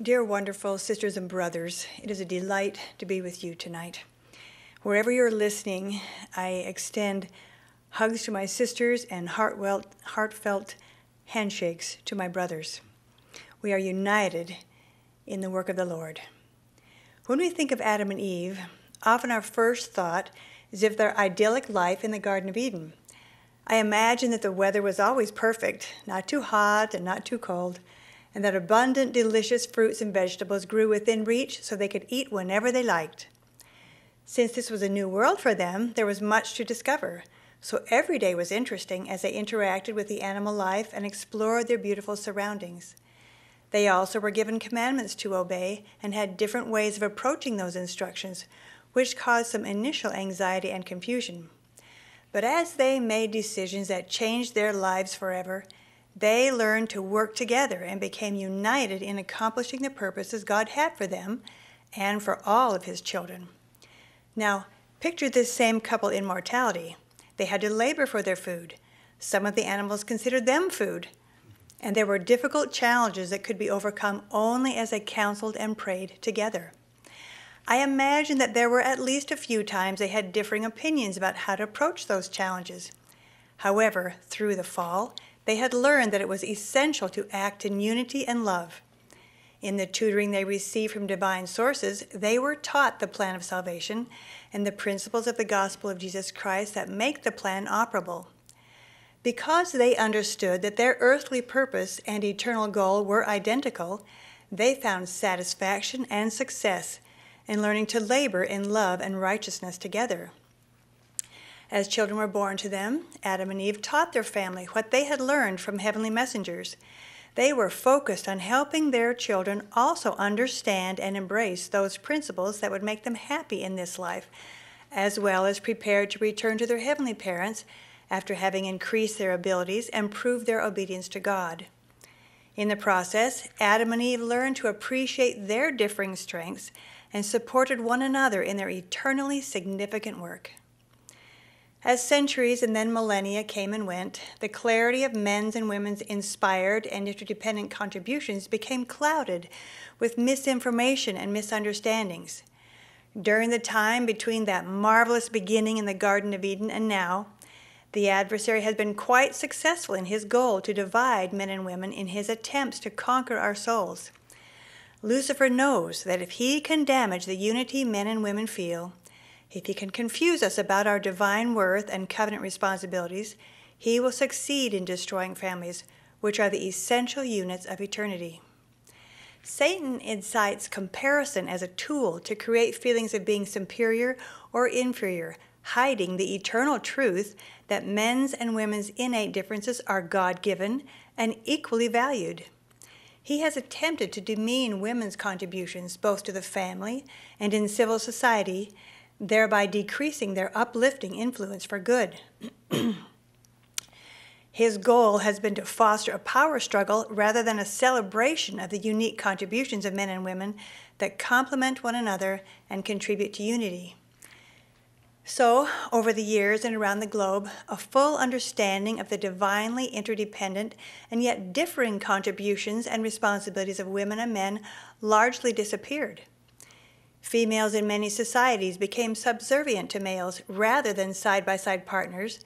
Dear wonderful sisters and brothers, it is a delight to be with you tonight. Wherever you're listening, I extend hugs to my sisters and heartfelt, heartfelt handshakes to my brothers. We are united in the work of the Lord. When we think of Adam and Eve, often our first thought is of their idyllic life in the Garden of Eden. I imagine that the weather was always perfect, not too hot and not too cold, and that abundant, delicious fruits and vegetables grew within reach so they could eat whenever they liked. Since this was a new world for them, there was much to discover, so every day was interesting as they interacted with the animal life and explored their beautiful surroundings. They also were given commandments to obey and had different ways of approaching those instructions, which caused some initial anxiety and confusion. But as they made decisions that changed their lives forever, they learned to work together and became united in accomplishing the purposes God had for them and for all of His children. Now, picture this same couple in mortality. They had to labor for their food. Some of the animals considered them food. And there were difficult challenges that could be overcome only as they counseled and prayed together. I imagine that there were at least a few times they had differing opinions about how to approach those challenges. However, through the fall, they had learned that it was essential to act in unity and love. In the tutoring they received from divine sources, they were taught the plan of salvation and the principles of the gospel of Jesus Christ that make the plan operable. Because they understood that their earthly purpose and eternal goal were identical, they found satisfaction and success in learning to labor in love and righteousness together. As children were born to them, Adam and Eve taught their family what they had learned from heavenly messengers. They were focused on helping their children also understand and embrace those principles that would make them happy in this life, as well as prepared to return to their heavenly parents after having increased their abilities and proved their obedience to God. In the process, Adam and Eve learned to appreciate their differing strengths and supported one another in their eternally significant work. As centuries and then millennia came and went, the clarity of men's and women's inspired and interdependent contributions became clouded with misinformation and misunderstandings. During the time between that marvelous beginning in the Garden of Eden and now, the adversary has been quite successful in his goal to divide men and women in his attempts to conquer our souls. Lucifer knows that if he can damage the unity men and women feel, if he can confuse us about our divine worth and covenant responsibilities, he will succeed in destroying families, which are the essential units of eternity. Satan incites comparison as a tool to create feelings of being superior or inferior, hiding the eternal truth that men's and women's innate differences are God given and equally valued. He has attempted to demean women's contributions both to the family and in civil society, thereby decreasing their uplifting influence for good. His goal has been to foster a power struggle rather than a celebration of the unique contributions of men and women that complement one another and contribute to unity. So, over the years and around the globe, a full understanding of the divinely interdependent and yet differing contributions and responsibilities of women and men largely disappeared. Females in many societies became subservient to males rather than side by side partners,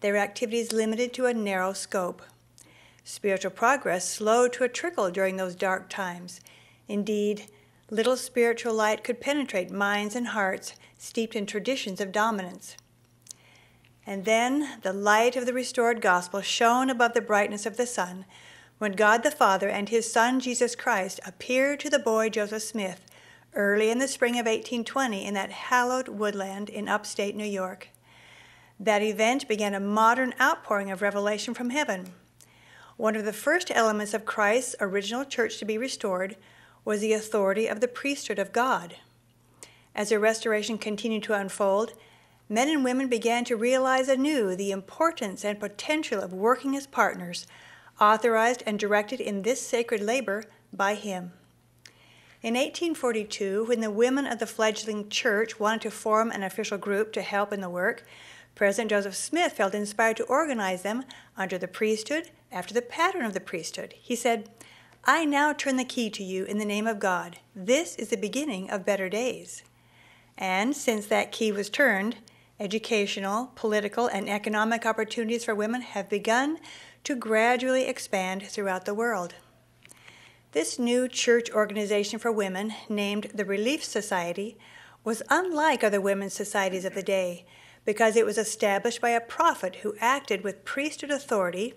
their activities limited to a narrow scope. Spiritual progress slowed to a trickle during those dark times. Indeed, little spiritual light could penetrate minds and hearts steeped in traditions of dominance. And then the light of the restored gospel shone above the brightness of the sun when God the Father and his Son Jesus Christ appeared to the boy Joseph Smith early in the spring of 1820 in that hallowed woodland in upstate New York. That event began a modern outpouring of revelation from heaven. One of the first elements of Christ's original church to be restored was the authority of the priesthood of God. As the restoration continued to unfold, men and women began to realize anew the importance and potential of working as partners, authorized and directed in this sacred labor by Him. In 1842, when the women of the fledgling church wanted to form an official group to help in the work, President Joseph Smith felt inspired to organize them under the priesthood after the pattern of the priesthood. He said, I now turn the key to you in the name of God. This is the beginning of better days. And since that key was turned, educational, political, and economic opportunities for women have begun to gradually expand throughout the world. This new church organization for women, named the Relief Society, was unlike other women's societies of the day because it was established by a prophet who acted with priesthood authority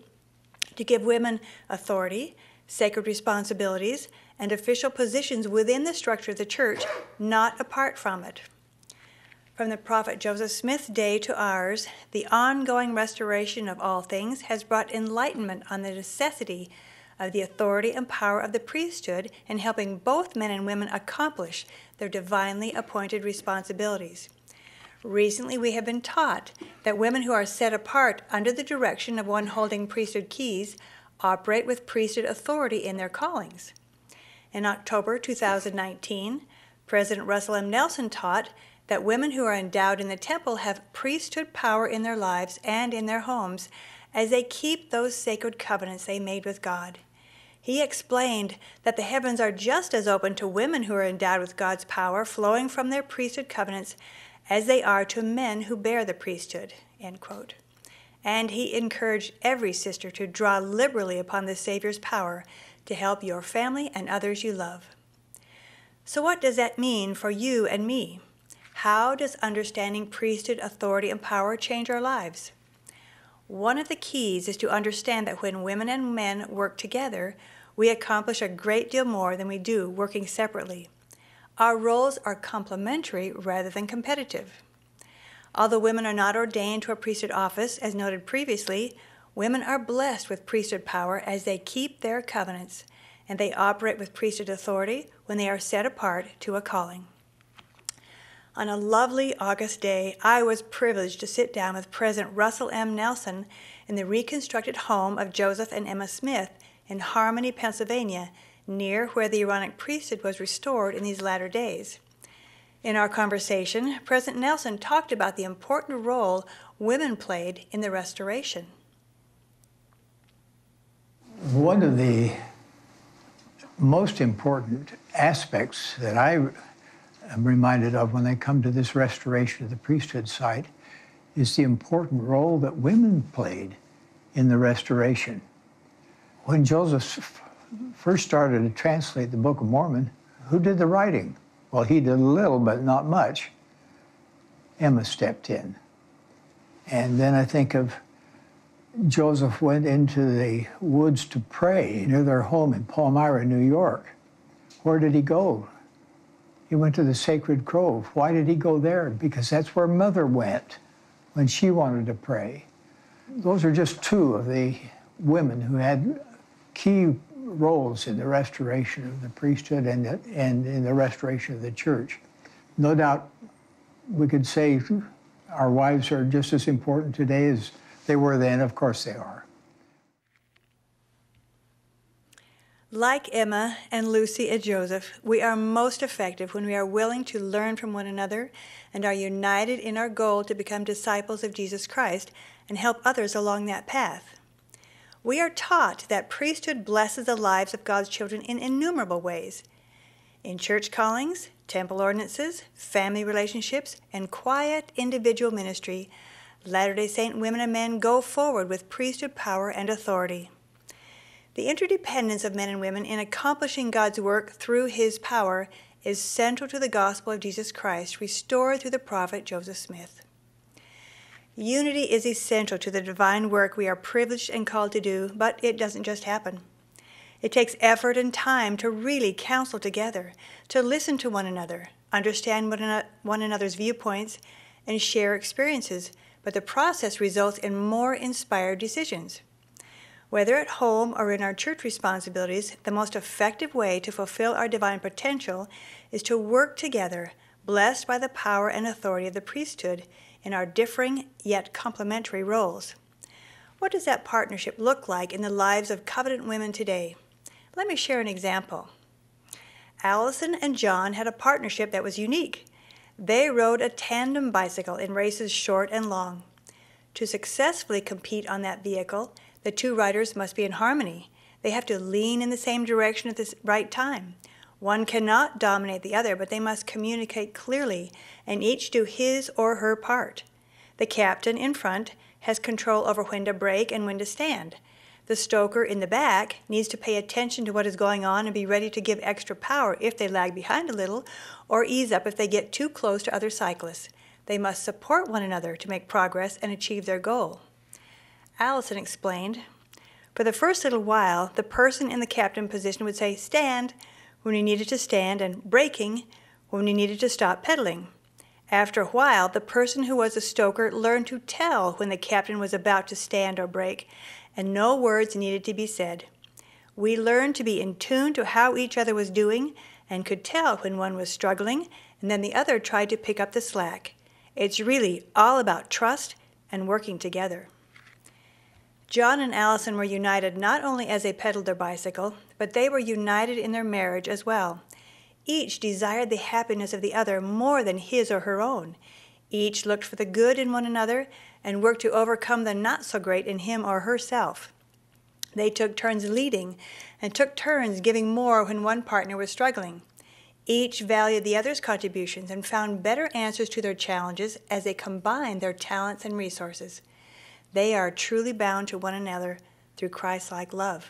to give women authority, sacred responsibilities, and official positions within the structure of the church, not apart from it. From the prophet Joseph Smith's day to ours, the ongoing restoration of all things has brought enlightenment on the necessity of the authority and power of the priesthood in helping both men and women accomplish their divinely appointed responsibilities. Recently, we have been taught that women who are set apart under the direction of one holding priesthood keys operate with priesthood authority in their callings. In October 2019, President Russell M. Nelson taught that women who are endowed in the temple have priesthood power in their lives and in their homes as they keep those sacred covenants they made with God. He explained that the heavens are just as open to women who are endowed with God's power flowing from their priesthood covenants as they are to men who bear the priesthood. And he encouraged every sister to draw liberally upon the Savior's power to help your family and others you love. So, what does that mean for you and me? How does understanding priesthood authority and power change our lives? One of the keys is to understand that when women and men work together, we accomplish a great deal more than we do working separately. Our roles are complementary rather than competitive. Although women are not ordained to a priesthood office, as noted previously, women are blessed with priesthood power as they keep their covenants, and they operate with priesthood authority when they are set apart to a calling. On a lovely August day, I was privileged to sit down with President Russell M. Nelson in the reconstructed home of Joseph and Emma Smith in Harmony, Pennsylvania, near where the Aaronic priesthood was restored in these latter days. In our conversation, President Nelson talked about the important role women played in the restoration. One of the most important aspects that I am reminded of when I come to this restoration of the priesthood site is the important role that women played in the restoration when Joseph first started to translate the Book of Mormon, who did the writing? Well, he did a little, but not much. Emma stepped in. And then I think of Joseph went into the woods to pray near their home in Palmyra, New York. Where did he go? He went to the Sacred Grove. Why did he go there? Because that's where Mother went when she wanted to pray. Those are just two of the women who had key roles in the restoration of the priesthood and, and in the restoration of the church. No doubt we could say our wives are just as important today as they were then. Of course they are. Like Emma and Lucy and Joseph, we are most effective when we are willing to learn from one another and are united in our goal to become disciples of Jesus Christ and help others along that path. We are taught that priesthood blesses the lives of God's children in innumerable ways. In church callings, temple ordinances, family relationships, and quiet individual ministry, Latter day Saint women and men go forward with priesthood power and authority. The interdependence of men and women in accomplishing God's work through His power is central to the gospel of Jesus Christ, restored through the prophet Joseph Smith. Unity is essential to the divine work we are privileged and called to do, but it doesn't just happen. It takes effort and time to really counsel together, to listen to one another, understand one another's viewpoints, and share experiences, but the process results in more inspired decisions. Whether at home or in our church responsibilities, the most effective way to fulfill our divine potential is to work together, blessed by the power and authority of the priesthood in our differing yet complementary roles. What does that partnership look like in the lives of covenant women today? Let me share an example. Allison and John had a partnership that was unique. They rode a tandem bicycle in races short and long. To successfully compete on that vehicle, the two riders must be in harmony. They have to lean in the same direction at the right time. One cannot dominate the other, but they must communicate clearly and each do his or her part. The captain in front has control over when to brake and when to stand. The stoker in the back needs to pay attention to what is going on and be ready to give extra power if they lag behind a little or ease up if they get too close to other cyclists. They must support one another to make progress and achieve their goal. Allison explained For the first little while, the person in the captain position would say, Stand, when he needed to stand, and braking when he needed to stop pedaling. After a while, the person who was a stoker learned to tell when the captain was about to stand or brake, and no words needed to be said. We learned to be in tune to how each other was doing and could tell when one was struggling and then the other tried to pick up the slack. It's really all about trust and working together. John and Allison were united not only as they pedaled their bicycle, but they were united in their marriage as well. Each desired the happiness of the other more than his or her own. Each looked for the good in one another and worked to overcome the not so great in him or herself. They took turns leading and took turns giving more when one partner was struggling. Each valued the other's contributions and found better answers to their challenges as they combined their talents and resources. They are truly bound to one another through Christ like love.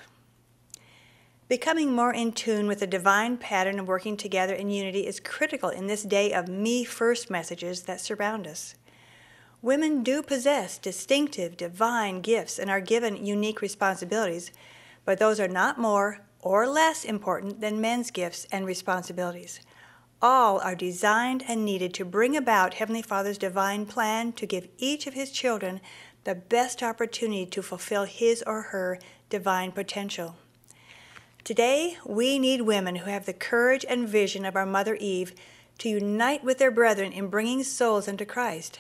Becoming more in tune with the divine pattern of working together in unity is critical in this day of me first messages that surround us. Women do possess distinctive divine gifts and are given unique responsibilities, but those are not more or less important than men's gifts and responsibilities. All are designed and needed to bring about Heavenly Father's divine plan to give each of His children the best opportunity to fulfill his or her divine potential. Today, we need women who have the courage and vision of our Mother Eve to unite with their brethren in bringing souls unto Christ.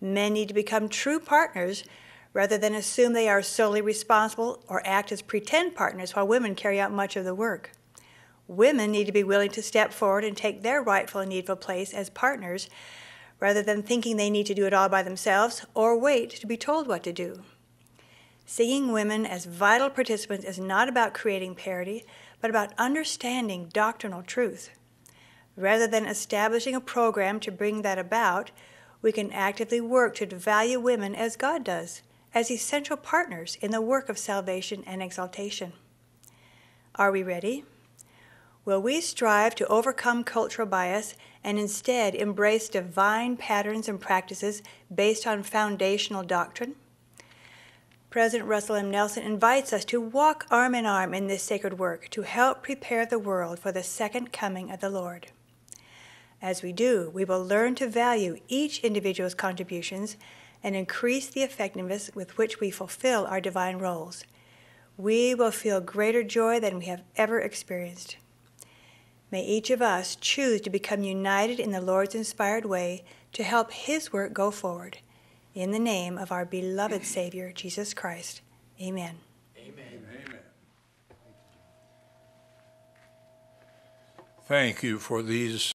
Men need to become true partners rather than assume they are solely responsible or act as pretend partners while women carry out much of the work. Women need to be willing to step forward and take their rightful and needful place as partners rather than thinking they need to do it all by themselves or wait to be told what to do. Seeing women as vital participants is not about creating parity, but about understanding doctrinal truth. Rather than establishing a program to bring that about, we can actively work to value women as God does, as essential partners in the work of salvation and exaltation. Are we ready? Will we strive to overcome cultural bias and instead embrace divine patterns and practices based on foundational doctrine? President Russell M. Nelson invites us to walk arm in arm in this sacred work to help prepare the world for the second coming of the Lord. As we do, we will learn to value each individual's contributions and increase the effectiveness with which we fulfill our divine roles. We will feel greater joy than we have ever experienced. May each of us choose to become united in the Lord's inspired way to help His work go forward. In the name of our beloved Savior, Jesus Christ. Amen. Amen. Amen. Thank you for these